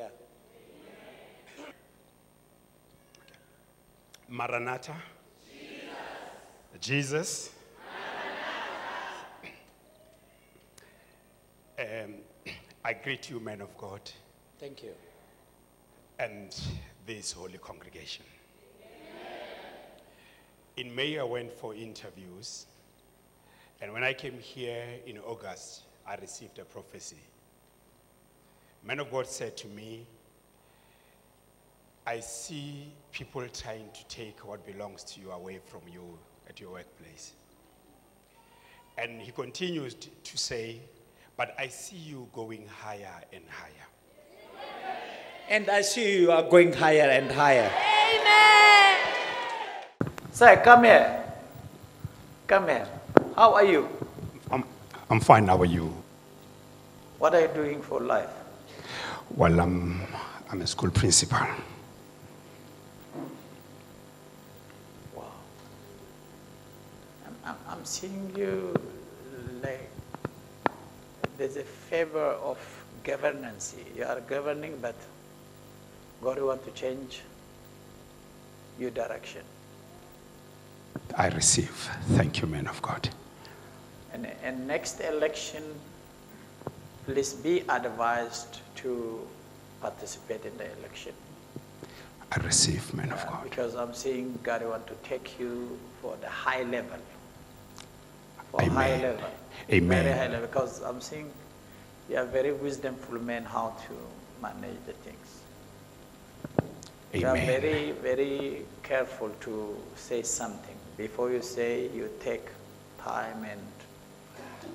Hallelujah. Maranatha. Jesus. Um, I greet you, men of God, Thank you. and this holy congregation. In May, I went for interviews, and when I came here in August, I received a prophecy. Man of God said to me, I see people trying to take what belongs to you away from you at your workplace. And he continues to say, But I see you going higher and higher. And I see you are going higher and higher. Amen. Sir, come here. Come here. How are you? I'm, I'm fine, how are you? What are you doing for life? Well, I'm, I'm a school principal. Wow. I'm, I'm, seeing you like there's a favor of governance. You are governing, but God want to change your direction. I receive. Thank you, man of God. And, and next election, please be advised to participate in the election. I receive, man of Uh, God. Because I'm seeing God want to take you for the high level. For Amen. high level. Amen. Very high level. Because I'm seeing you are very wisdomful man how to manage the things. Amen. You are very, very careful to say something. Before you say, you take time and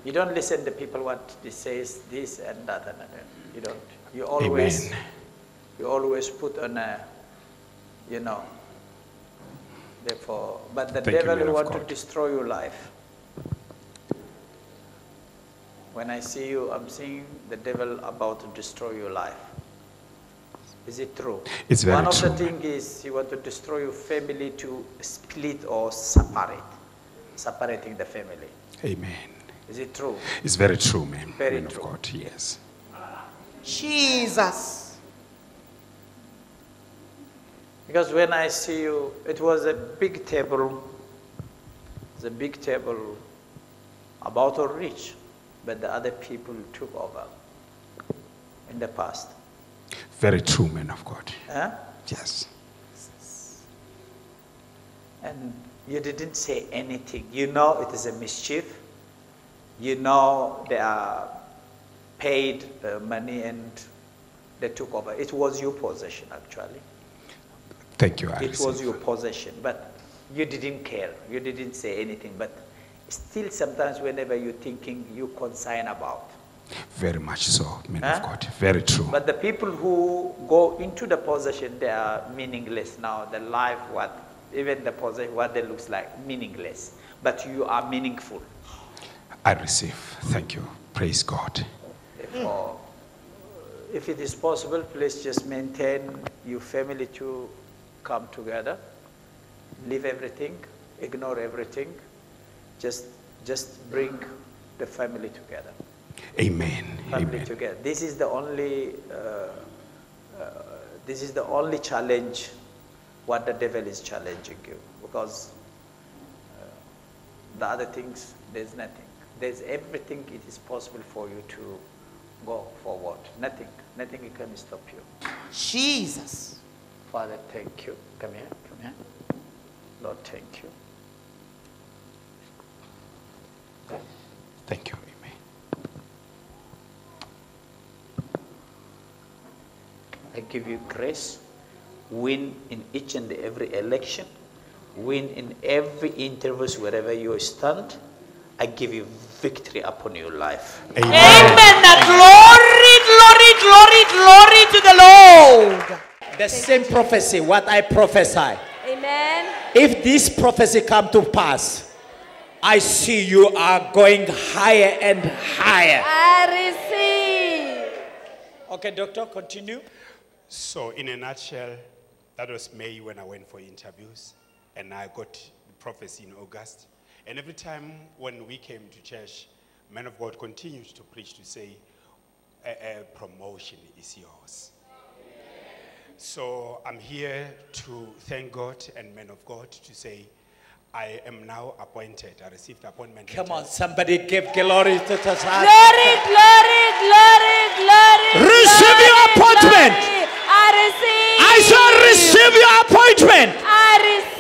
you don't listen to people what they says this and that and that. You don't. You always, Amen. you always put on a, you know. Therefore, but the Thank you, devil of want to destroy your life. When I see you, I'm seeing the devil about to destroy your life. Is it true? It's very One of true. the thing is you want to destroy your family to split or separate, separating the family. Amen. Is it true? It's very true, man. Very man true. of God, yes. Jesus. Because when I see you, it was a big table, it's a big table about to reach, but the other people took over in the past. Very true, man of God. Huh? Yes. And you didn't say anything. You know it is a mischief. You know they are paid uh, money and they took over. It was your possession actually. Thank you. I It was your possession, but you didn't care. You didn't say anything. But still, sometimes, whenever you're thinking, you concern about. Very much so, man Huh? of God. Very true. But the people who go into the possession, they are meaningless now. The life, what even the possession, what they looks like, meaningless. But you are meaningful. I receive. Thank you. Praise God. Therefore, if it is possible, please just maintain your family to come together, leave everything, ignore everything, just just bring the family together. Amen. Family Amen. together. This is the only uh, uh, this is the only challenge what the devil is challenging you because uh, the other things there's nothing. There's everything it is possible for you to go forward. Nothing, nothing can stop you. Jesus. Father, thank you. Come here, come here. Lord, thank you. Thank you. Amen. I give you grace, win in each and every election, win in every interviews wherever you stand. I give you victory upon your life. Amen. Amen. Now Glory, glory, glory, glory to the Lord. The same prophecy, what I prophesy. Amen. If this prophecy come to pass, I see you are going higher and higher. I receive. Okay, doctor, continue. So, in a nutshell, that was May when I went for interviews, and I got the prophecy in August. And every time when we came to church, man of God continued to preach to say, a, a promotion is yours. So I'm here to thank God and men of God to say, I am now appointed. I received the appointment. Come letter. on, somebody give glory to the Glory, glory, glory, glory. Receive glory, your appointment. glory. I receive. I shall receive your appointment I receive.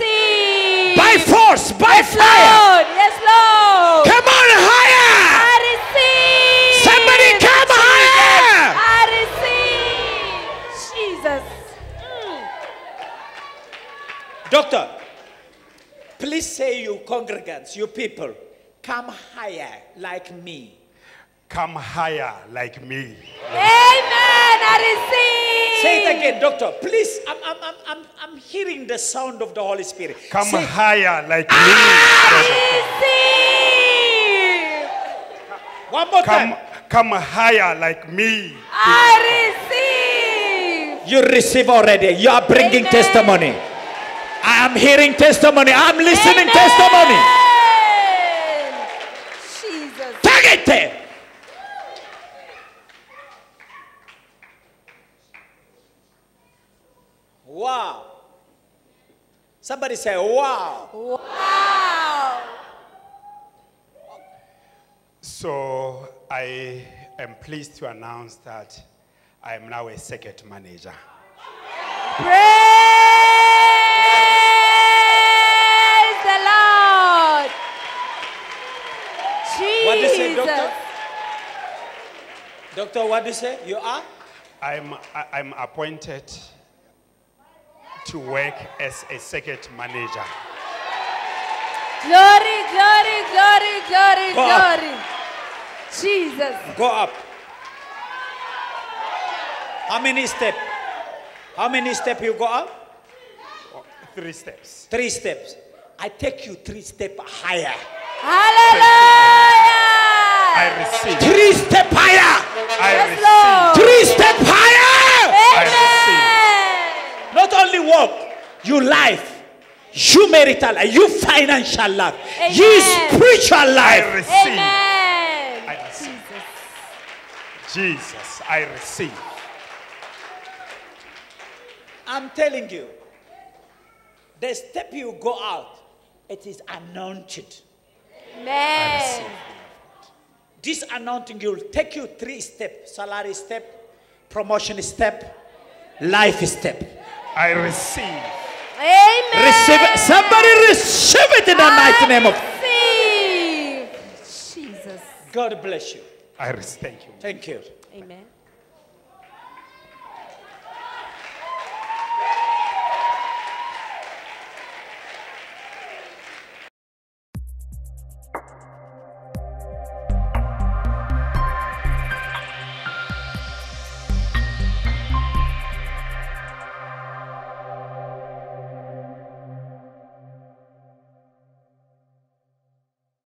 By force, by yes, fire. Lord. Yes, Lord. Come on, higher. I receive. Somebody come higher. I receive. Jesus. Mm. Doctor, please say you congregants, you people, come higher like me. Come higher like me. Amen. I receive. Say it again, doctor. Please, I'm, I'm, I'm, I'm, I'm hearing the sound of the Holy Spirit. Come Say, higher like me. Ah, I Receive. one more me. Come, time. come higher like me. I receive. You receive already. You are bringing Amen. testimony. I am hearing testimony. I'm listening Amen. testimony. Jesus. Take it. Wow. Somebody say, wow. Wow. So I am pleased to announce that I am now a circuit manager. Praise the Lord. Jesus. What do you say, doctor? Doctor, what do you say? You are? I'm, I- I'm appointed to work as a circuit manager. Glory, glory, glory, glory, Go up. glory. Jesus. Go up. How many step? How many step you go up? Three steps. Three steps. I take you three step higher. Hallelujah. I receive. Three step higher. I Yes, receive. Lord. Three step higher. Amen. Not only work, you life, you marital life, you financial life, you Amen. spiritual I life. receive. Amen. I receive. Jesus. Jesus, I receive. I'm telling you, the step you go out, it is anointed. Amen. This anointing will take you three steps salary step, promotion step, life step. I receive. Amen. Receive it. Somebody receive it in the mighty name of Receive. Jesus. God bless you. I receive. Thank you. Thank you. Amen.